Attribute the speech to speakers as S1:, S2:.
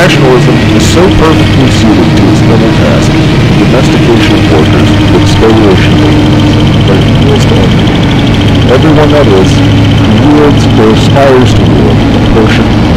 S1: Nationalism is so perfectly suited to its double task, domestication of workers, the exploitation of humans, that it appeals to everyone. Everyone, that is, who wields or aspires to wield a portion